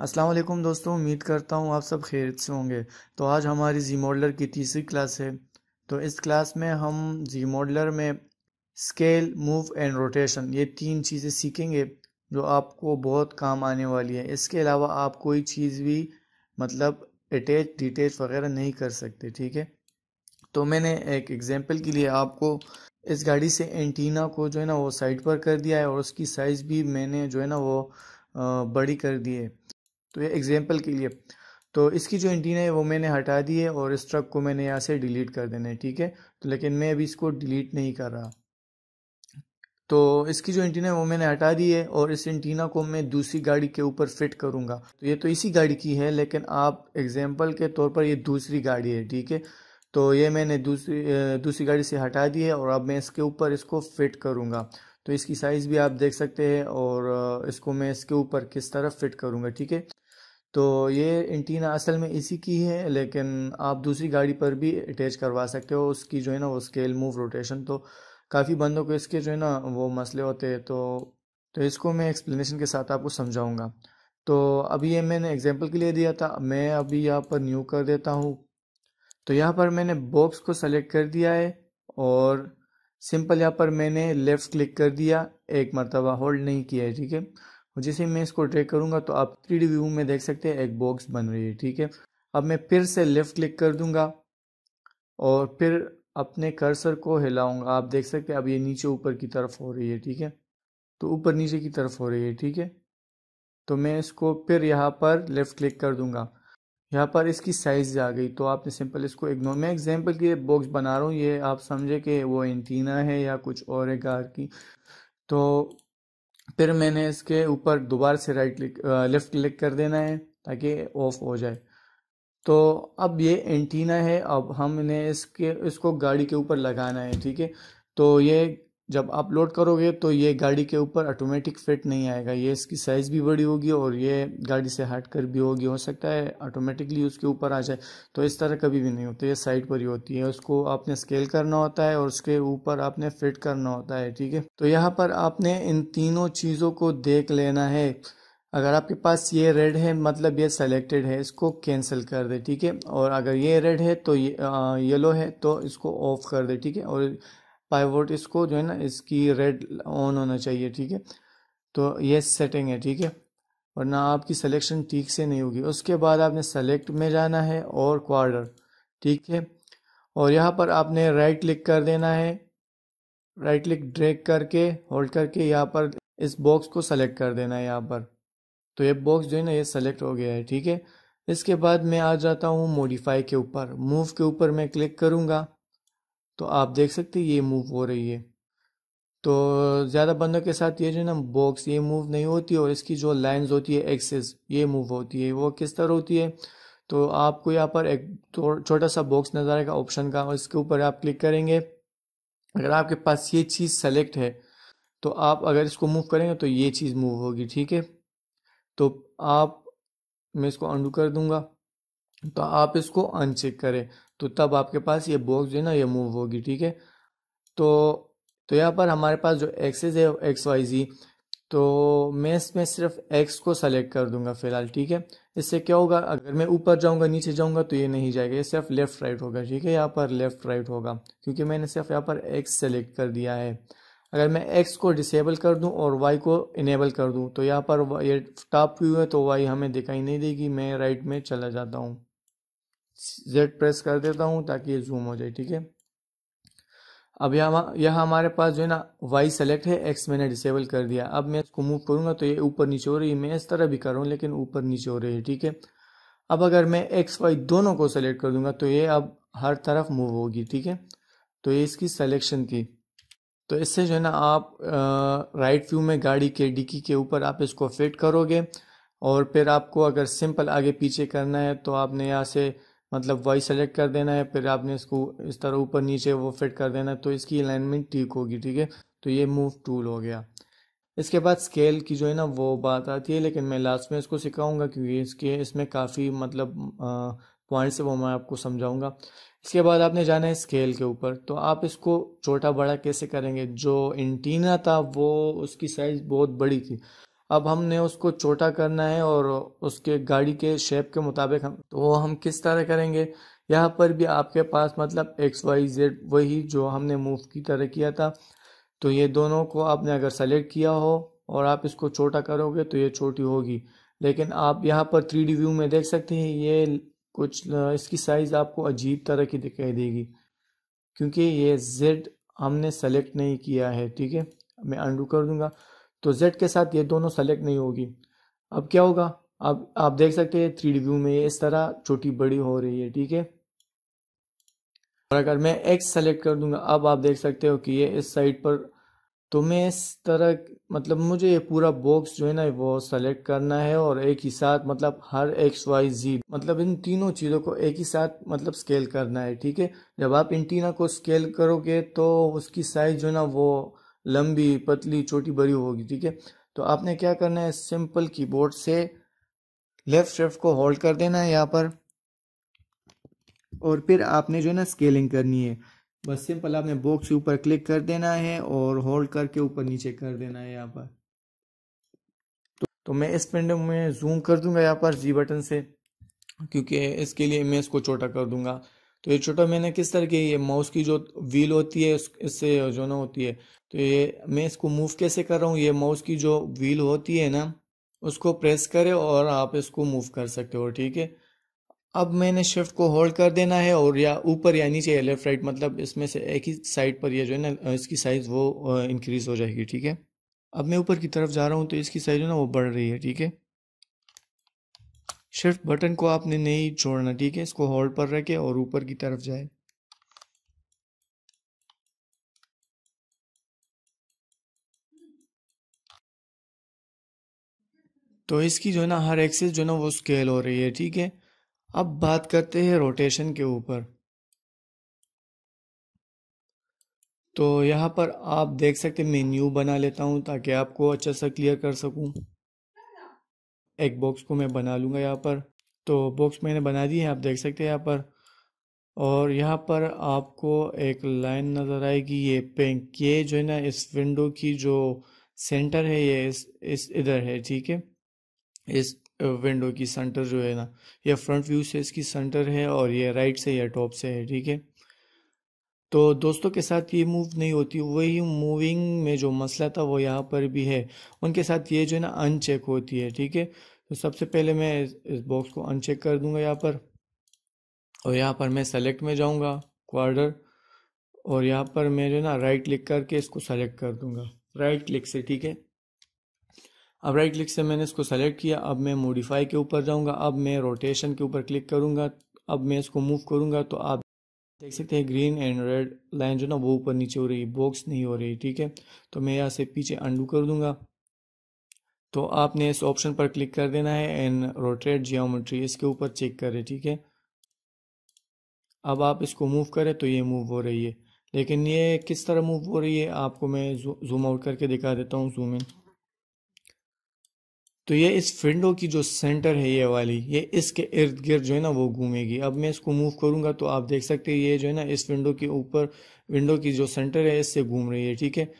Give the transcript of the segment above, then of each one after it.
अस्सलाम वालेकुम दोस्तों, उम्मीद करता हूँ आप सब खैरियत से होंगे। तो आज हमारी जी मॉडलर की तीसरी क्लास है। तो इस क्लास में हम जी मॉडलर में स्केल मूव एंड रोटेशन ये तीन चीज़ें सीखेंगे जो आपको बहुत काम आने वाली है। इसके अलावा आप कोई चीज़ भी मतलब अटैच डिटेच वगैरह नहीं कर सकते, ठीक है? तो मैंने एक एग्जांपल के लिए आपको इस गाड़ी से एंटीना को जो है ना, वो साइड पर कर दिया है और उसकी साइज़ भी मैंने जो है ना, वो बड़ी कर दी है। तो ये एग्जांपल के लिए। तो इसकी जो एंटीना है, वो मैंने हटा दी है और इस ट्रक को मैंने यहाँ से डिलीट कर देना है, ठीक है? तो लेकिन मैं अभी इसको डिलीट नहीं कर रहा। तो इसकी जो एंटीना है, वो मैंने हटा दी है और इस एंटीना को मैं दूसरी गाड़ी के ऊपर फिट करूँगा। तो ये तो इसी गाड़ी की है, लेकिन आप एग्ज़ाम्पल के तौर पर ये दूसरी गाड़ी है, ठीक है? तो ये मैंने दूसरी दूसरी गाड़ी से हटा दी है और अब मैं इसके ऊपर इसको फिट करूँगा। तो इसकी साइज़ भी आप देख सकते हैं और इसको मैं इसके ऊपर किस तरह फिट करूँगा, ठीक है? तो ये एंटीना असल में इसी की है, लेकिन आप दूसरी गाड़ी पर भी अटैच करवा सकते हो। उसकी जो है ना, वो स्केल मूव रोटेशन तो काफ़ी बंदों को इसके जो है ना, वो मसले होते हैं। तो तो इसको मैं एक्सप्लेनेशन के साथ आपको समझाऊँगा। तो अभी ये मैंने एग्जांपल के लिए दिया था। मैं अभी यहाँ पर न्यू कर देता हूँ। तो यहाँ पर मैंने बॉक्स को सेलेक्ट कर दिया है और सिंपल यहाँ पर मैंने लेफ़्ट क्लिक कर दिया। एक मरतबा होल्ड नहीं किया है, ठीक है? जैसे मैं इसको ट्रैक करूँगा तो आप थ्री व्यू में देख सकते हैं, एक बॉक्स बन रही है, ठीक है? अब मैं फिर से लेफ़्ट क्लिक कर दूँगा और फिर अपने कर्सर को हिलाऊँगा। आप देख सकते हैं, अब ये नीचे ऊपर की तरफ़ हो रही है, ठीक है? तो ऊपर नीचे की तरफ़ हो रही है, ठीक है? तो मैं इसको फिर यहाँ पर लेफ़्ट क्लिक कर दूँगा। यहाँ पर इसकी साइज़ आ गई तो आपने सिंपल इसको इग्नोर मैं एग्जांपल के बॉक्स बना रहा हूँ, ये आप समझे कि वो एंटीना है या कुछ और है कार की। तो फिर मैंने इसके ऊपर दोबारा से राइट क्लिक लेफ़्ट क्लिक कर देना है ताकि ऑफ़ हो जाए। तो अब ये एंटीना है, अब हमने इसके, इसको गाड़ी के ऊपर लगाना है, ठीक है? तो ये जब आप लोड करोगे तो ये गाड़ी के ऊपर ऑटोमेटिक फिट नहीं आएगा। ये इसकी साइज़ भी बड़ी होगी और ये गाड़ी से हट कर भी होगी। हो सकता है ऑटोमेटिकली उसके ऊपर आ जाए। तो इस तरह कभी भी नहीं होता। ये साइड पर ही होती है। उसको आपने स्केल करना होता है और उसके ऊपर आपने फिट करना होता है, ठीक है? तो यहाँ पर आपने इन तीनों चीज़ों को देख लेना है। अगर आपके पास ये रेड है मतलब ये सेलेक्टेड है, इसको कैंसिल कर दे, ठीक है? और अगर ये रेड है तो ये येलो है तो इसको ऑफ़ कर दे, ठीक है? और पाइवोट इसको जो है ना, इसकी रेड ऑन होना चाहिए, ठीक है? तो ये सेटिंग है, ठीक है? वरना आपकी सिलेक्शन ठीक से नहीं होगी। उसके बाद आपने सेलेक्ट में जाना है और क्वार्टर ठीक है? और यहाँ पर आपने राइट क्लिक कर देना है। राइट क्लिक ड्रैग करके होल्ड करके यहाँ पर इस बॉक्स को सेलेक्ट कर देना है यहाँ पर। तो ये बॉक्स जो है ना, ये सेलेक्ट हो गया है, ठीक है? इसके बाद मैं आ जाता हूँ मॉडिफाई के ऊपर। मूव के ऊपर मैं क्लिक करूँगा। तो आप देख सकते हैं, ये मूव हो रही है। तो ज़्यादा बंदों के साथ ये जो ना बॉक्स ये मूव नहीं होती और इसकी जो लाइंस होती है एक्सेस ये मूव होती है। वो किस तरह होती है? तो आपको यहाँ पर एक छोटा सा बॉक्स नज़र आएगा ऑप्शन का और इसके ऊपर आप क्लिक करेंगे। अगर आपके पास ये चीज़ सेलेक्ट है तो आप अगर इसको मूव करेंगे तो ये चीज़ मूव होगी, ठीक है? तो आप, मैं इसको अंडू कर दूँगा। तो आप इसको अनचेक करें। तो तब आपके पास ये बॉक्स जो है ना, ये मूव होगी, ठीक है? तो तो यहाँ पर हमारे पास जो एक्सेस है एक्स वाई जी तो मैं इसमें सिर्फ़ एक्स को सेलेक्ट कर दूँगा फ़िलहाल, ठीक है? इससे क्या होगा, अगर मैं ऊपर जाऊँगा, नीचे जाऊँगा तो ये नहीं जाएगा, ये सिर्फ़ लेफ़्ट राइट होगा, ठीक है? यहाँ पर लेफ़्ट राइट होगा, क्योंकि मैंने सिर्फ़ यहाँ पर एक्स सेलेक्ट कर दिया है। अगर मैं एक्स को डिसेबल कर दूँ और वाई को इनेबल कर दूँ तो यहाँ पर ये टॉप व्यू है तो वाई हमें दिखाई नहीं देगी, मैं राइट में चला जाता हूँ। जेड प्रेस कर देता हूँ ताकि ये जूम हो जाए, ठीक है? अब यहाँ, यह हमारे पास जो है ना वाई सेलेक्ट है एक्स मैंने डिसेबल कर दिया। अब मैं इसको मूव करूँगा तो ये ऊपर नीचे हो रही है। मैं इस तरह भी कर रहा हूँ, लेकिन ऊपर नीचे हो रही है, ठीक है? अब अगर मैं एक्स वाई दोनों को सेलेक्ट कर दूँगा तो ये अब हर तरफ़ मूव होगी, ठीक है? तो ये इसकी सेलेक्शन थी। तो इससे जो है ना, आप राइट व्यू में गाड़ी के डिक्की के ऊपर आप इसको फिट करोगे और फिर आपको अगर सिंपल आगे पीछे करना है तो आपने यहाँ से मतलब वाई सेलेक्ट कर देना है, फिर आपने इसको इस तरह ऊपर नीचे वो फिट कर देना है तो इसकी अलाइनमेंट ठीक होगी, ठीक है? तो ये मूव टूल हो गया। इसके बाद स्केल की जो है ना, वो बात आती है, लेकिन मैं लास्ट में इसको सिखाऊँगा, क्योंकि इसके, इसमें काफ़ी मतलब पॉइंट्स है, वो मैं आपको समझाऊँगा। इसके बाद आपने जाना है स्केल के ऊपर तो आप इसको छोटा बड़ा कैसे करेंगे? जो इंटीना था, वो उसकी साइज़ बहुत बड़ी थी। अब हमने उसको छोटा करना है और उसके गाड़ी के शेप के मुताबिक हम तो वो हम किस तरह करेंगे? यहाँ पर भी आपके पास मतलब एक्स वाई जेड वही जो हमने मूव की तरह किया था। तो ये दोनों को आपने अगर सेलेक्ट किया हो और आप इसको छोटा करोगे तो ये छोटी होगी। लेकिन आप यहाँ पर थ्री डी व्यू में देख सकते हैं, ये कुछ, इसकी साइज़ आपको अजीब तरह की दिखाई देगी। क्योंकि ये जेड हमने सेलेक्ट नहीं किया है, ठीक है? मैं अंडू कर दूँगा। तो जेड के साथ ये दोनों सेलेक्ट नहीं होगी। अब क्या होगा? अब आप देख सकते हैं थ्री व्यू में इस तरह छोटी बड़ी हो रही है, ठीक है? और अगर मैं एक्स सेलेक्ट कर दूँगा, अब आप देख सकते हो कि ये इस साइड पर तो मैं इस तरह मतलब मुझे ये पूरा बॉक्स जो है ना, वो सेलेक्ट करना है और एक ही साथ मतलब हर एक्स वाई जी मतलब इन तीनों चीज़ों को एक ही साथ मतलब स्केल करना है, ठीक है? जब आप इन तीनों को स्केल करोगे तो उसकी साइज़ जो है ना, वो लंबी पतली छोटी बड़ी होगी ठीक है? तो आपने क्या करना है? सिंपल कीबोर्ड से लेफ़्ट शिफ्ट को होल्ड कर देना है यहाँ पर। और फिर आपने जो है ना स्केलिंग करनी है। बस सिंपल आपने बॉक्स के ऊपर क्लिक कर देना है और होल्ड करके ऊपर नीचे कर देना है यहाँ पर। तो, तो मैं इस पेंडम में जूम कर दूँगा यहाँ पर जी बटन से क्योंकि इसके लिए मैं इसको छोटा कर दूँगा। तो ये छोटा मैंने किस तरह की ये माउस की जो व्हील होती है इससे जो ना होती है। तो ये मैं इसको मूव कैसे कर रहा हूँ? ये माउस की जो व्हील होती है ना, उसको प्रेस करें और आप इसको मूव कर सकते हो, ठीक है? अब मैंने शिफ्ट को होल्ड कर देना है और या ऊपर या नीचे लेफ़्ट राइट मतलब इसमें से एक ही साइड पर ये जो है ना, इसकी साइज़ वो इंक्रीज़ हो जाएगी, ठीक है? अब मैं ऊपर की तरफ़ जा रहा हूँ तो इसकी साइज़ जो ना वो बढ़ रही है, ठीक है? शिफ्ट बटन को आपने नहीं छोड़ना ठीक है? इसको होल्ड पर रखे और ऊपर की तरफ़ जाए। तो इसकी जो ना, हर एक्सिस जो ना, वो स्केल हो रही है, ठीक है? अब बात करते हैं रोटेशन के ऊपर। तो यहाँ पर आप देख सकते मैं न्यू बना लेता हूँ ताकि आपको अच्छा सा क्लियर कर सकूँ। एक बॉक्स को मैं बना लूँगा यहाँ पर। तो बॉक्स मैंने बना दी है आप देख सकते हैं यहाँ पर। और यहाँ पर आपको एक लाइन नज़र आएगी ये पिंक ये जो है ना इस विंडो की जो सेंटर है ये इस, इस इधर है ठीक है? इस विंडो की सेंटर जो है ना ये फ्रंट व्यू से इसकी सेंटर है और ये राइट से या टॉप से है ठीक है? तो दोस्तों के साथ ये मूव नहीं होती, वही मूविंग में जो मसला था वो यहाँ पर भी है। उनके साथ ये जो है ना अनचेक होती है, ठीक है? तो सबसे पहले मैं इस बॉक्स को अनचेक कर दूँगा यहाँ पर। और यहाँ पर मैं सेलेक्ट में जाऊँगा क्वार्टर और यहाँ पर मैं जो ना राइट क्लिक करके इसको सेलेक्ट कर दूँगा। राइट क्लिक से, ठीक है? अब राइट क्लिक से मैंने इसको सेलेक्ट किया, अब मैं मॉडिफाई के ऊपर जाऊँगा, अब मैं रोटेशन के ऊपर क्लिक करूँगा, अब मैं इसको मूव करूँगा तो आप देख सकते हैं ग्रीन एंड रेड लाइन जो ना, वो ऊपर नीचे हो रही है बॉक्स नहीं हो रही, ठीक है? तो मैं यहाँ से पीछे अंडू कर दूँगा। तो आपने इस ऑप्शन पर क्लिक कर देना है एंड रोटेट जियोमेट्री इसके ऊपर चेक करें, ठीक है? अब आप इसको मूव करें तो ये मूव हो रही है। लेकिन ये किस तरह मूव हो रही है, आपको मैं जूम आउट करके दिखा देता हूँ जूम इन तो ये इस विंडो की जो सेंटर है ये वाली, ये इसके इर्द गिर्द जो है ना वो घूमेगी। अब मैं इसको मूव करूँगा तो आप देख सकते हैं ये जो है ना इस विंडो के ऊपर, विंडो की जो सेंटर है इससे घूम रही है, ठीक है?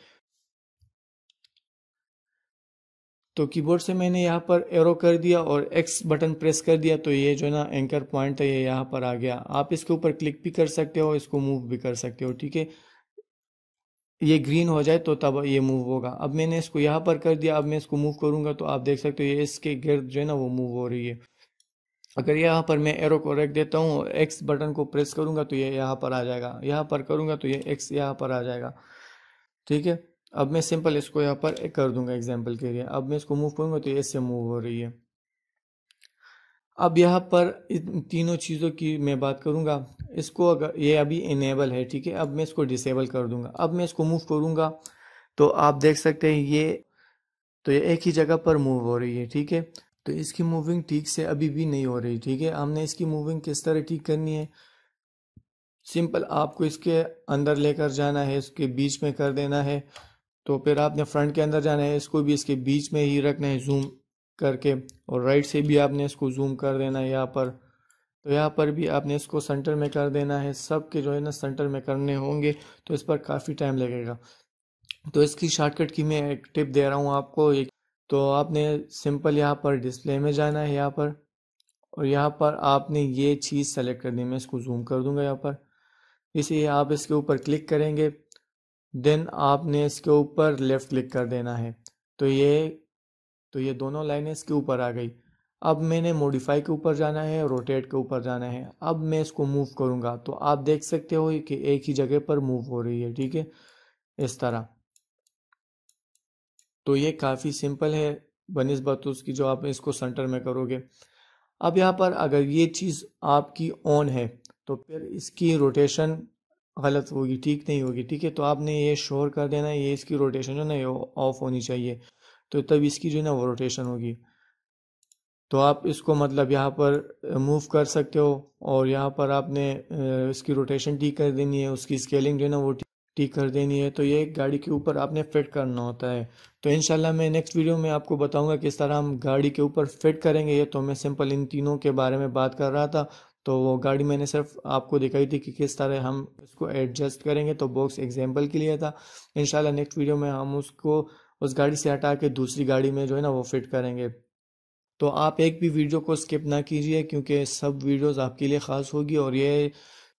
तो कीबोर्ड से मैंने यहाँ पर एरो कर दिया और एक्स बटन प्रेस कर दिया तो ये जो है ना एंकर पॉइंट है ये यहाँ पर आ गया। आप इसके ऊपर क्लिक भी कर सकते हो, इसको मूव भी कर सकते हो, ठीक है? ये ग्रीन हो जाए तो तब ये मूव होगा। अब मैंने इसको यहाँ पर कर दिया, अब मैं इसको मूव करूँगा तो आप देख सकते हो ये इसके गिर्द जो है ना वो मूव हो रही है। अगर यहाँ पर मैं एरो को रख देता हूँ एक्स बटन को प्रेस करूँगा तो ये यहाँ पर आ जाएगा। यहाँ पर करूँगा तो ये एक्स यहाँ पर आ जाएगा। ठीक है? अब मैं सिंपल इसको यहाँ पर कर दूँगा एग्ज़ाम्पल के लिए। अब मैं इसको मूव करूँगा तो ये इससे मूव हो रही है। अब यहाँ पर इन तीनों चीज़ों की मैं बात करूँगा। इसको अगर ये अभी इनेबल है, ठीक है? अब मैं इसको डिसेबल कर दूँगा। अब मैं इसको मूव करूँगा। तो आप देख सकते हैं ये तो ये एक ही जगह पर मूव हो रही है, ठीक है? तो इसकी मूविंग ठीक से अभी भी नहीं हो रही, ठीक है? हमने इसकी मूविंग किस तरह ठीक करनी है? सिंपल आपको इसके अंदर लेकर जाना है, इसके बीच में कर देना है। तो फिर आपने फ्रंट के अंदर जाना है, इसको भी इसके बीच में ही रखना है जूम करके और राइट से भी आपने इसको जूम कर देना है यहाँ पर। तो यहाँ पर भी आपने इसको सेंटर में कर देना है। सब के जो है ना सेंटर में करने होंगे तो इस पर काफ़ी टाइम लगेगा। तो इसकी शॉर्टकट की मैं एक टिप दे रहा हूँ आपको। एक तो आपने सिंपल यहाँ पर डिस्प्ले में जाना है यहाँ पर और यहाँ पर आपने ये चीज़ सेलेक्ट करनी मैं इसको जूम कर दूँगा यहाँ पर। इसलिए आप इसके ऊपर क्लिक करेंगे देन आपने इसके ऊपर लेफ़्ट क्लिक कर देना है। तो ये तो ये दोनों लाइनें इसके ऊपर आ गई। अब मैंने मॉडिफाई के ऊपर जाना है रोटेट के ऊपर जाना है। अब मैं इसको मूव करूँगा। तो आप देख सकते हो कि एक ही जगह पर मूव हो रही है, ठीक है? इस तरह। तो ये काफ़ी सिंपल है बनस्बत उसकी जो आप इसको सेंटर में करोगे। अब यहाँ पर अगर ये चीज़ आपकी ऑन है तो फिर इसकी रोटेशन गलत होगी, ठीक नहीं होगी, ठीक है? तो आपने ये शोर कर देना है, ये इसकी रोटेशन जो ना, ये ऑफ़ होनी चाहिए। तो तब इसकी जो है ना वो रोटेशन होगी। तो आप इसको मतलब यहाँ पर मूव कर सकते हो और यहाँ पर आपने इसकी रोटेशन ठीक कर देनी है, उसकी स्केलिंग जो है ना वो ठीक कर देनी है। तो ये गाड़ी के ऊपर आपने फिट करना होता है। तो इनशाला मैं नेक्स्ट वीडियो में आपको बताऊँगा किस तरह हम गाड़ी के ऊपर फिट करेंगे। ये तो मैं सिंपल इन तीनों के बारे में बात कर रहा था। तो वो गाड़ी मैंने सिर्फ़ आपको दिखाई थी कि किस तरह हम इसको एडजस्ट करेंगे। तो बॉक्स एग्ज़ाम्पल के लिए था। इनशाला नेक्स्ट वीडियो में हम उसको उस गाड़ी से हटा के दूसरी गाड़ी में जो है ना वो फिट करेंगे। तो आप एक भी वीडियो को स्किप ना कीजिए, क्योंकि सब वीडियोस आपके लिए ख़ास होगी और ये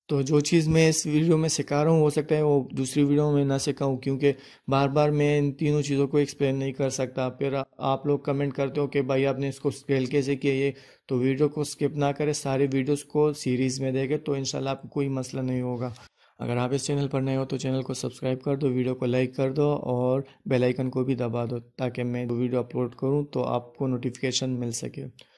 तो जो चीज़ मैं इस वीडियो में सिखा रहा हूँ, हो सकता है वो दूसरी वीडियो में ना सिखाऊँ, क्योंकि बार बार मैं इन तीनों चीज़ों को एक्सप्लेन नहीं कर सकता। फिर आप लोग कमेंट करते हो कि भाई आपने इसको स्केल कैसे किया ये तो वीडियो को स्किप ना करें, सारे वीडियोस को सीरीज़ में देखें तो इंशाल्लाह आपको कोई मसला नहीं होगा। अगर आप इस चैनल पर नए हो तो चैनल को सब्सक्राइब कर दो, वीडियो को लाइक कर दो और बेल आइकन को भी दबा दो ताकि मैं वीडियो अपलोड करूँ तो आपको नोटिफिकेशन मिल सके।